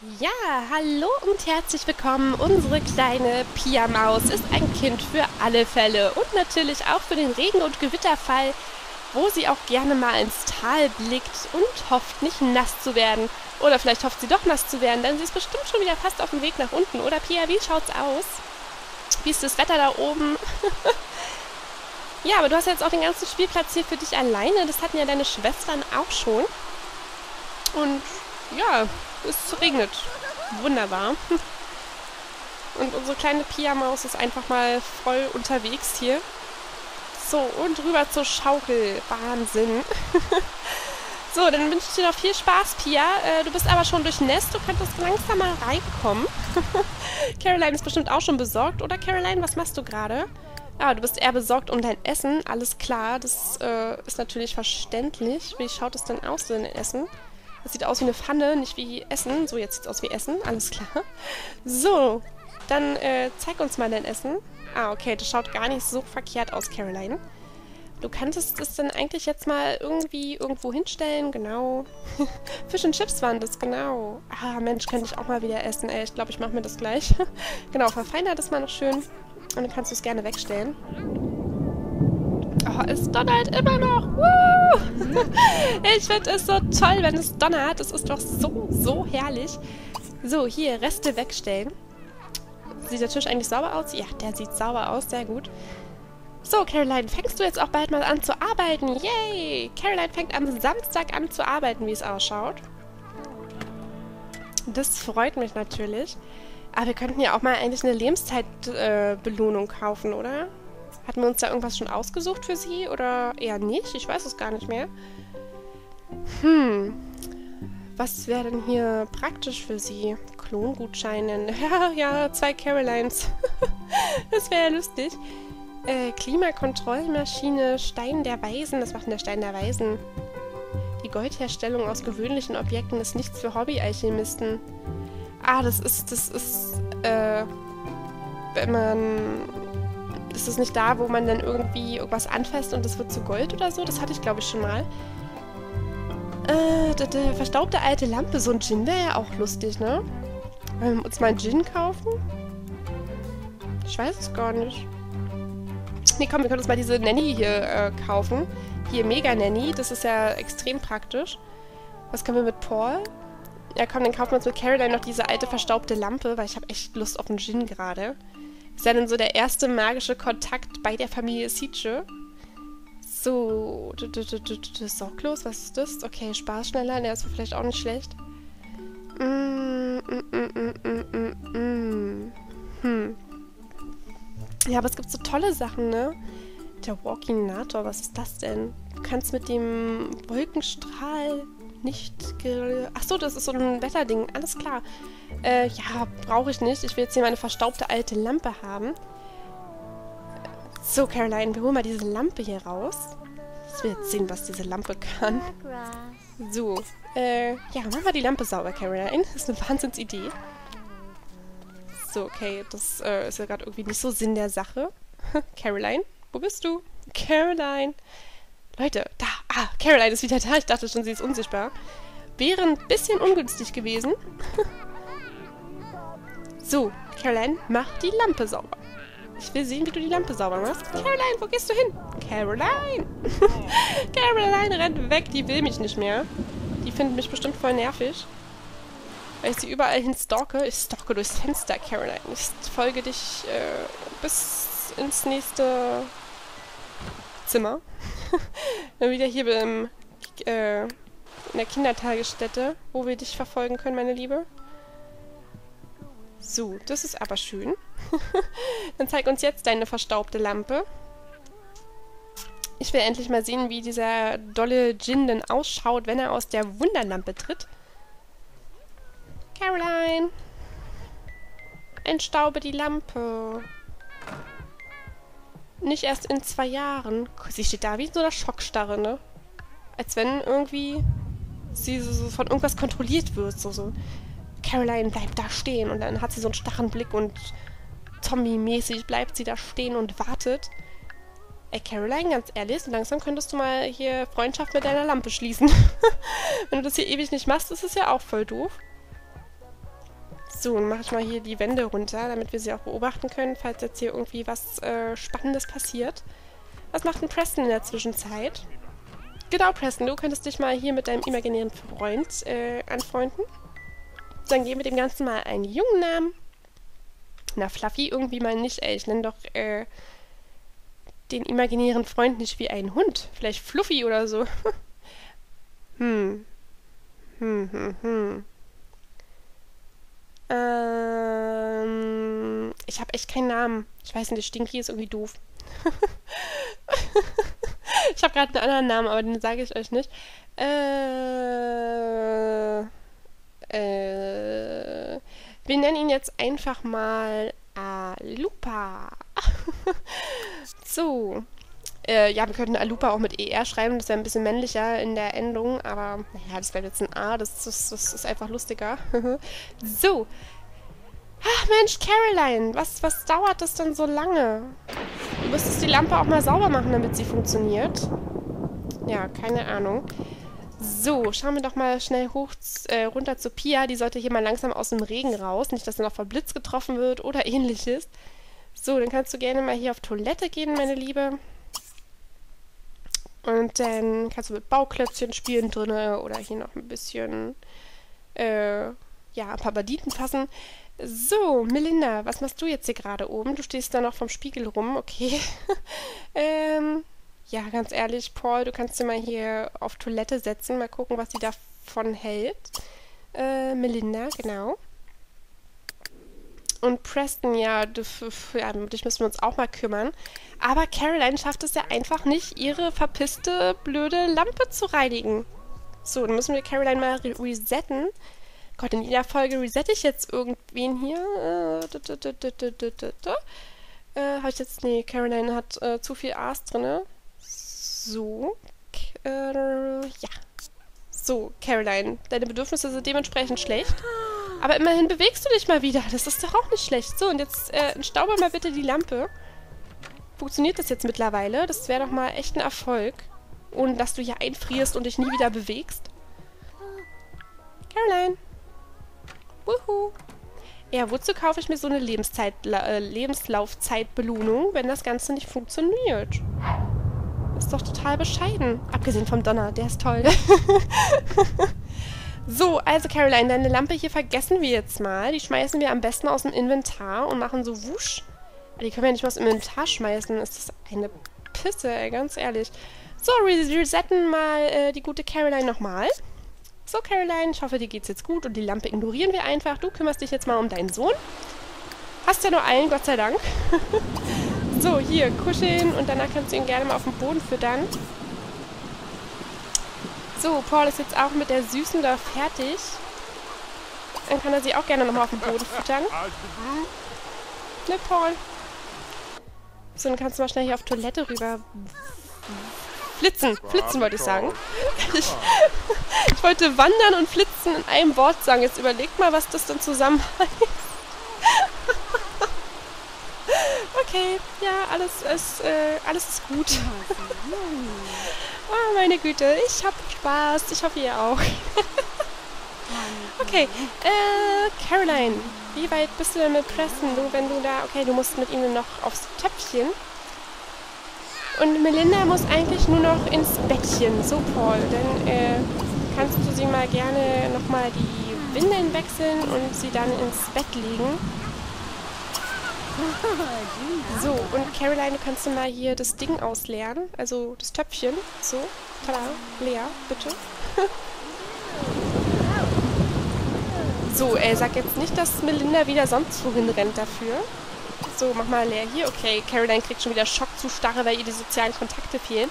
Ja, hallo und herzlich willkommen. Unsere kleine Pia-Maus ist ein Kind für alle Fälle und natürlich auch für den Regen- und Gewitterfall, wo sie auch gerne mal ins Tal blickt und hofft, nicht nass zu werden. Oder vielleicht hofft sie doch nass zu werden, denn sie ist bestimmt schon wieder fast auf dem Weg nach unten. Oder Pia, wie schaut's aus? Wie ist das Wetter da oben? ja, aber du hast jetzt auch den ganzen Spielplatz hier für dich alleine. Das hatten ja deine Schwestern auch schon. Und ja, es regnet. Wunderbar. Und unsere kleine Pia-Maus ist einfach mal voll unterwegs hier. So, und rüber zur Schaukel. Wahnsinn. so, dann wünsche ich dir noch viel Spaß, Pia. Äh, du bist aber schon durchnässt. Du könntest langsam mal reinkommen. Caroline ist bestimmt auch schon besorgt. Oder, Caroline, was machst du gerade? Ah, du bist eher besorgt um dein Essen. Alles klar, das äh, ist natürlich verständlich. Wie schaut es denn aus, dein Essen? Das sieht aus wie eine Pfanne, nicht wie Essen. So, jetzt sieht es aus wie Essen. Alles klar. So, dann äh, zeig uns mal dein Essen. Ah, okay, das schaut gar nicht so verkehrt aus, Caroline. Du könntest es dann eigentlich jetzt mal irgendwie irgendwo hinstellen, genau. Fisch und Chips waren das, genau. Ah, Mensch, könnte ich auch mal wieder essen, ey. Ich glaube, ich mache mir das gleich. genau, verfeiner das mal noch schön. Und dann kannst du es gerne wegstellen. Es donnert immer noch. Woo! ich finde es so toll, wenn es donnert. Es ist doch so, so herrlich. So, hier, Reste wegstellen. Sieht der Tisch eigentlich sauber aus? Ja, der sieht sauber aus. Sehr gut. So, Caroline, fängst du jetzt auch bald mal an zu arbeiten? Yay! Caroline fängt am Samstag an zu arbeiten, wie es ausschaut. Das freut mich natürlich. Aber wir könnten ja auch mal eigentlich eine Lebenszeitbelohnung äh, kaufen, oder? Hatten wir uns da irgendwas schon ausgesucht für sie oder eher nicht? Ich weiß es gar nicht mehr. Hm. Was wäre denn hier praktisch für sie? Klongutscheine. Ja, ja, zwei Carolines. das wäre ja lustig. Äh, Klimakontrollmaschine, Stein der Weisen. Was macht denn der Stein der Weisen? Die Goldherstellung aus gewöhnlichen Objekten ist nichts für Hobbyalchemisten. Ah, das ist, das ist, äh, wenn man ist das nicht da, wo man dann irgendwie irgendwas anfasst und das wird zu Gold oder so? Das hatte ich, glaube ich, schon mal. Äh, die verstaubte alte Lampe. So ein Gin wäre ja auch lustig, ne? Wollen wir uns mal einen Gin kaufen? Ich weiß es gar nicht. Nee, komm, wir können uns mal diese Nanny hier äh, kaufen. Hier, Mega Nanny. Das ist ja extrem praktisch. Was können wir mit Paul? Ja, komm, dann kaufen wir uns mit Caroline noch diese alte verstaubte Lampe, weil ich habe echt Lust auf einen Gin gerade. Ist ja dann so der erste magische Kontakt bei der Familie Siege. So, sorglos, was ist das? Okay, Spaß schneller, der ist vielleicht auch nicht schlecht. Mm, mm, mm, hm. Ja, aber es gibt so tolle Sachen, ne? Der Walkinator, was ist das denn? Du kannst mit dem Wolkenstrahl nicht. Achso, das ist so ein Wetterding. Alles klar. Äh, ja, brauche ich nicht. Ich will jetzt hier meine verstaubte alte Lampe haben. So, Caroline, wir holen mal diese Lampe hier raus. Ich will jetzt sehen, was diese Lampe kann. So, äh, ja, machen wir die Lampe sauber, Caroline. Das ist eine Wahnsinnsidee. So, okay, das äh, ist ja gerade irgendwie nicht so Sinn der Sache. Caroline, wo bist du? Caroline. Leute, da, ah, Caroline ist wieder da. Ich dachte schon, sie ist unsichtbar. Wäre ein bisschen ungünstig gewesen. so, Caroline, mach die Lampe sauber. Ich will sehen, wie du die Lampe sauber machst. Caroline, wo gehst du hin? Caroline! Caroline rennt weg, die will mich nicht mehr. Die findet mich bestimmt voll nervig. Weil ich sie überall hin stalke. Ich stalke durchs Fenster, Caroline. Ich folge dich äh, bis ins nächste Zimmer. Dann wieder hier im, äh, in der Kindertagesstätte, wo wir dich verfolgen können, meine Liebe. So, das ist aber schön. Dann zeig uns jetzt deine verstaubte Lampe. Ich will endlich mal sehen, wie dieser dolle Djinn denn ausschaut, wenn er aus der Wunderlampe tritt. Caroline! Entstaube die Lampe. Nicht erst in zwei Jahren. Sie steht da wie so einer Schockstarre, ne? Als wenn irgendwie sie so von irgendwas kontrolliert wird. So, so. Caroline bleibt da stehen und dann hat sie so einen starren Blick und Zombie-mäßig bleibt sie da stehen und wartet. Ey, Caroline, ganz ehrlich, so langsam könntest du mal hier Freundschaft mit deiner Lampe schließen. Wenn du das hier ewig nicht machst, ist es ja auch voll doof. So, dann mache ich mal hier die Wände runter, damit wir sie auch beobachten können, falls jetzt hier irgendwie was äh, Spannendes passiert. Was macht denn Preston in der Zwischenzeit? Genau, Preston, du könntest dich mal hier mit deinem imaginären Freund äh, anfreunden. Dann geben wir dem Ganzen mal einen jungen Namen. Na, Fluffy irgendwie mal nicht, ey. Ich nenne doch äh, den imaginären Freund nicht wie einen Hund. Vielleicht Fluffy oder so. hm. Hm, hm, hm. Ähm, ich habe echt keinen Namen. Ich weiß nicht, Stinky ist irgendwie doof. ich habe gerade einen anderen Namen, aber den sage ich euch nicht. Äh, äh, wir nennen ihn jetzt einfach mal Alupa. so. Äh, ja, wir könnten Alupa auch mit ER schreiben, das wäre ein bisschen männlicher in der Endung, aber naja, das wäre jetzt ein A, das, das, das ist einfach lustiger. so. Ach Mensch, Caroline, was, was dauert das denn so lange? Du müsstest die Lampe auch mal sauber machen, damit sie funktioniert. Ja, keine Ahnung. So, schauen wir doch mal schnell hoch äh, runter zu Pia. Die sollte hier mal langsam aus dem Regen raus. Nicht, dass sie noch vom Blitz getroffen wird oder ähnliches. So, dann kannst du gerne mal hier auf Toilette gehen, meine Liebe. Und dann kannst du mit Bauklötzchen spielen drinne oder hier noch ein bisschen, äh, ja, ein paar Banditen passen. So, Melinda, was machst du jetzt hier gerade oben? Du stehst da noch vom Spiegel rum, okay. ähm, ja, ganz ehrlich, Paul, du kannst dir mal hier auf Toilette setzen, mal gucken, was sie davon hält. Äh, Melinda, genau. Und Preston, ja, ja, dich müssen wir uns auch mal kümmern. Aber Caroline schafft es ja einfach nicht, ihre verpisste, blöde Lampe zu reinigen. So, dann müssen wir Caroline mal re resetten. Gott, in jeder Folge resette ich jetzt irgendwen hier. Äh, äh, habe ich jetzt... Nee, Caroline hat äh, zu viel Aas drin. So. Äh, ja. So, Caroline, deine Bedürfnisse sind dementsprechend schlecht. Aber immerhin bewegst du dich mal wieder. Das ist doch auch nicht schlecht. So, und jetzt äh, stauber mal bitte die Lampe. Funktioniert das jetzt mittlerweile? Das wäre doch mal echt ein Erfolg. Ohne dass du hier einfrierst und dich nie wieder bewegst. Caroline. Wuhu. Ja, wozu kaufe ich mir so eine Lebenszeit, äh, Lebenslaufzeitbelohnung, wenn das Ganze nicht funktioniert? Ist doch total bescheiden. Abgesehen vom Donner, der ist toll. so, also Caroline, deine Lampe hier vergessen wir jetzt mal. Die schmeißen wir am besten aus dem Inventar und machen so wusch. Die können wir ja nicht mal aus dem Inventar schmeißen. Ist das eine Pisse, ey, ganz ehrlich. So, wir resetten mal äh, die gute Caroline nochmal. So, Caroline, ich hoffe, dir geht's jetzt gut und die Lampe ignorieren wir einfach. Du kümmerst dich jetzt mal um deinen Sohn. Hast ja nur einen, Gott sei Dank. so, hier, kuscheln und danach kannst du ihn gerne mal auf den Boden füttern. So, Paul ist jetzt auch mit der Süßen da fertig. Dann kann er sie auch gerne nochmal auf den Boden füttern. Ne, Paul? So, dann kannst du mal schnell hier auf Toilette rüber Flitzen. Flitzen wollte ich sagen. Ich, ich, wollte wandern und flitzen in einem Wort sagen. Jetzt überlegt mal, was das dann zusammen heißt. Okay, ja, alles ist, äh, alles ist gut. oh, meine Güte, ich hab Spaß. Ich hoffe, ihr auch. okay, äh, Caroline, wie weit bist du denn mit Preston? Du, wenn du da, okay, du musst mit ihm noch aufs Töpfchen. Und Melinda muss eigentlich nur noch ins Bettchen. So, Paul, dann äh, kannst du sie mal gerne nochmal die Windeln wechseln und sie dann ins Bett legen. So, und Caroline, du kannst du mal hier das Ding ausleeren. Also das Töpfchen. So, tada, leer, bitte. so, äh, sag jetzt nicht, dass Melinda wieder sonst wohin rennt dafür. So, mach mal leer hier. Okay, Caroline kriegt schon wieder Schockzustarre, weil ihr die sozialen Kontakte fehlen.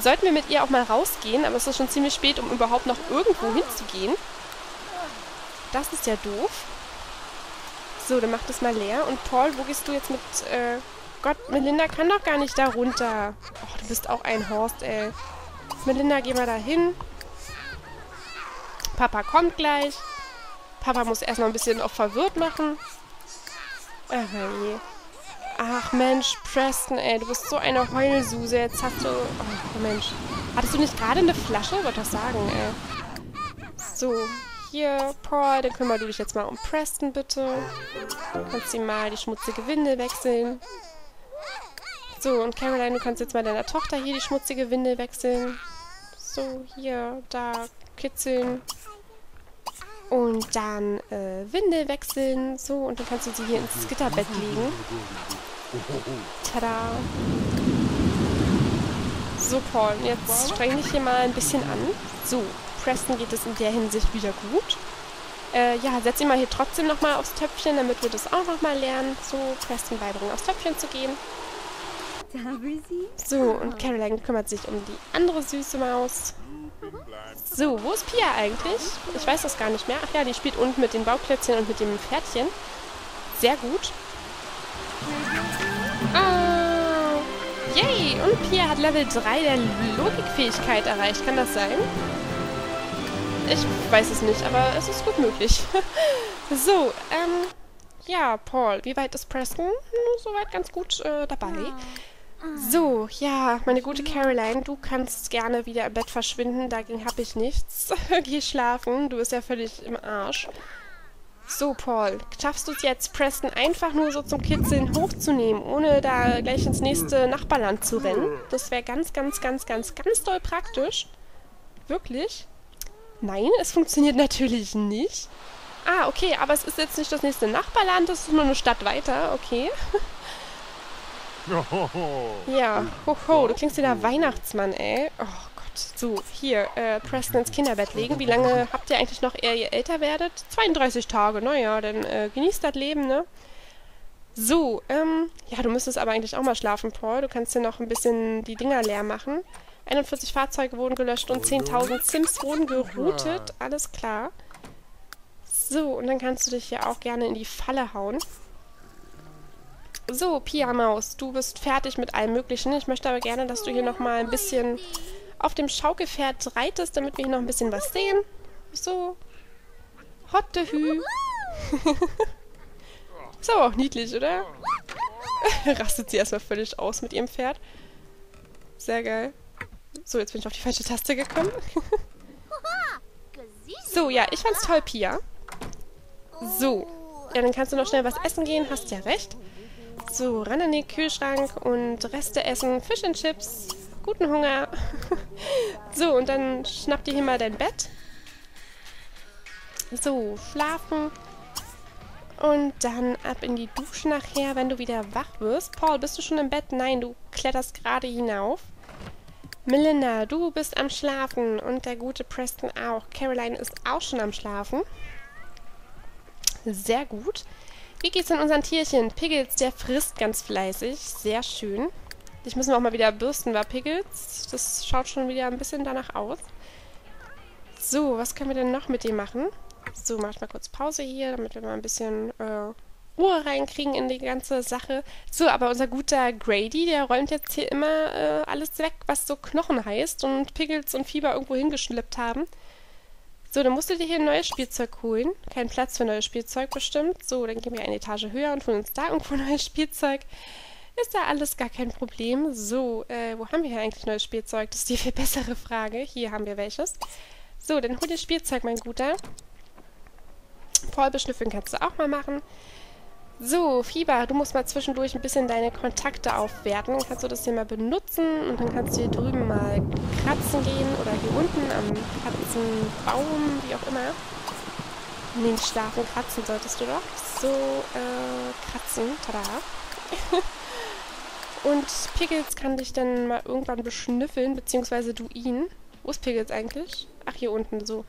Sollten wir mit ihr auch mal rausgehen, aber es ist schon ziemlich spät, um überhaupt noch irgendwo hinzugehen. Das ist ja doof. So, dann mach das mal leer. Und Paul, wo gehst du jetzt mit... Äh, Gott, Melinda kann doch gar nicht da runter. Oh, du bist auch ein Horst, ey. Melinda, geh mal da hin. Papa kommt gleich. Papa muss erstmal ein bisschen auch verwirrt machen. Ach, je. Ach Mensch, Preston, ey, du bist so eine Heulsuse. Jetzt hast du... Oh Mensch. Hattest du nicht gerade eine Flasche? Wollte das sagen, ey. So, hier, Paul, dann kümmere du dich jetzt mal um Preston, bitte. Kannst ihm mal die schmutzige Windel wechseln. So, und Caroline, du kannst jetzt mal deiner Tochter hier die schmutzige Windel wechseln. So, hier, da, kitzeln. Und dann äh, Windel wechseln. So, und dann kannst du sie hier ins Gitterbett legen. Tada. So, Paul, jetzt streng dich hier mal ein bisschen an. So, Preston geht es in der Hinsicht wieder gut. Äh, ja, setz ihn mal hier trotzdem nochmal aufs Töpfchen, damit wir das auch nochmal lernen. So, Preston beibringen, aufs Töpfchen zu gehen. So, und Caroline kümmert sich um die andere süße Maus. So, wo ist Pia eigentlich? Ich weiß das gar nicht mehr. Ach ja, die spielt unten mit den Bauklötzchen und mit dem Pferdchen. Sehr gut. Ah, yay! Und Pia hat Level 3 der Logikfähigkeit erreicht. Kann das sein? Ich weiß es nicht, aber es ist gut möglich. so, ähm... Ja, Paul, wie weit ist Preston? Soweit ganz gut äh, dabei. So, ja, meine gute Caroline, du kannst gerne wieder im Bett verschwinden, dagegen habe ich nichts. Geh schlafen, du bist ja völlig im Arsch. So, Paul, schaffst du es jetzt, Preston einfach nur so zum Kitzeln hochzunehmen, ohne da gleich ins nächste Nachbarland zu rennen? Das wäre ganz, ganz, ganz, ganz, ganz doll praktisch. Wirklich? Nein, es funktioniert natürlich nicht. Ah, okay, aber es ist jetzt nicht das nächste Nachbarland, es ist nur eine Stadt weiter, okay. Ja, hoho, du klingst wie der Weihnachtsmann, ey. Oh Gott. So, hier, äh, Preston ins Kinderbett legen. Wie lange habt ihr eigentlich noch, ehe ihr älter werdet? 32 Tage, naja, dann äh, genießt das Leben, ne? So, ähm, ja, du müsstest aber eigentlich auch mal schlafen, Paul. Du kannst hier noch ein bisschen die Dinger leer machen. 41 Fahrzeuge wurden gelöscht und 10.000 Sims wurden geroutet. Alles klar. So, und dann kannst du dich hier auch gerne in die Falle hauen. So, Pia Maus, du bist fertig mit allem Möglichen. Ich möchte aber gerne, dass du hier nochmal ein bisschen auf dem Schaukelpferd reitest, damit wir hier noch ein bisschen was sehen. So. Hotte Hü. Ist aber auch niedlich, oder? Rastet sie erstmal völlig aus mit ihrem Pferd. Sehr geil. So, jetzt bin ich auf die falsche Taste gekommen. so, ja, ich fand's toll, Pia. So. Ja, dann kannst du noch schnell was essen gehen, hast ja recht. So, ran in den Kühlschrank und Reste essen. Fisch und Chips. Guten Hunger. so, und dann schnapp dir hier mal dein Bett. So, schlafen. Und dann ab in die Dusche nachher, wenn du wieder wach wirst. Paul, bist du schon im Bett? Nein, du kletterst gerade hinauf. Melinda, du bist am Schlafen und der gute Preston auch. Caroline ist auch schon am Schlafen. Sehr gut. Wie geht's denn unseren Tierchen? Piggles, der frisst ganz fleißig. Sehr schön. Dich müssen wir auch mal wieder bürsten, war Piggles? Das schaut schon wieder ein bisschen danach aus. So, was können wir denn noch mit dem machen? So, mach ich mal kurz Pause hier, damit wir mal ein bisschen äh, Ruhe reinkriegen in die ganze Sache. So, aber unser guter Grady, der räumt jetzt hier immer äh, alles weg, was so Knochen heißt und Piggles und Fieber irgendwo hingeschleppt haben. So, dann musst du dir hier ein neues Spielzeug holen. Kein Platz für neues Spielzeug bestimmt. So, dann gehen wir eine Etage höher und holen uns da irgendwo neues Spielzeug. Ist da alles gar kein Problem. So, äh, wo haben wir hier eigentlich neues Spielzeug? Das ist die viel bessere Frage. Hier haben wir welches. So, dann hol dir Spielzeug, mein Guter. Vollbeschnüffeln kannst du auch mal machen. So, Fieber, du musst mal zwischendurch ein bisschen deine Kontakte aufwerten. Kannst du das hier mal benutzen und dann kannst du hier drüben mal kratzen gehen oder hier unten am Katzenbaum, wie auch immer. Nee, nicht schlafen, kratzen solltest du doch. So, äh, kratzen, tada. und Pickles kann dich dann mal irgendwann beschnüffeln, beziehungsweise du ihn. Wo ist Pickles eigentlich? Ach, hier unten, so.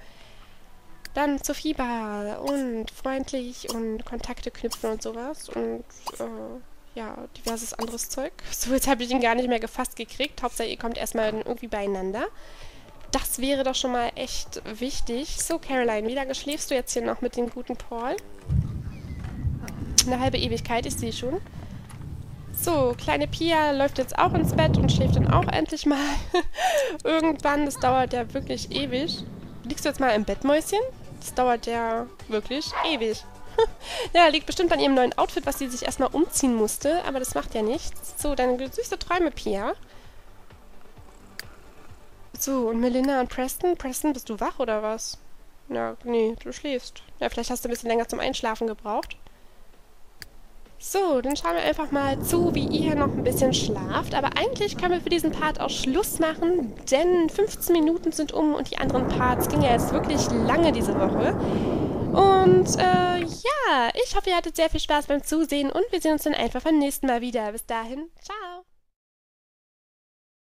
Dann zu Fieber und freundlich und Kontakte knüpfen und sowas. Und äh, ja, diverses anderes Zeug. So, jetzt habe ich ihn gar nicht mehr gefasst gekriegt. Hauptsache, ihr kommt erstmal irgendwie beieinander. Das wäre doch schon mal echt wichtig. So, Caroline, wie lange schläfst du jetzt hier noch mit dem guten Paul? Eine halbe Ewigkeit, ich sehe schon. So, kleine Pia läuft jetzt auch ins Bett und schläft dann auch endlich mal. Irgendwann, das dauert ja wirklich ewig. Liegst du jetzt mal im Bett, Mäuschen? Das dauert ja wirklich ewig. ja, liegt bestimmt an ihrem neuen Outfit, was sie sich erstmal umziehen musste, aber das macht ja nichts. So, deine süße Träume, Pia. So, und Melinda und Preston? Preston, bist du wach oder was? Na, nee, du schläfst. Ja, vielleicht hast du ein bisschen länger zum Einschlafen gebraucht. So, dann schauen wir einfach mal zu, wie ihr hier noch ein bisschen schlaft. Aber eigentlich können wir für diesen Part auch Schluss machen, denn 15 Minuten sind um und die anderen Parts gingen ja jetzt wirklich lange diese Woche. Und äh, ja, ich hoffe, ihr hattet sehr viel Spaß beim Zusehen und wir sehen uns dann einfach beim nächsten Mal wieder. Bis dahin, ciao!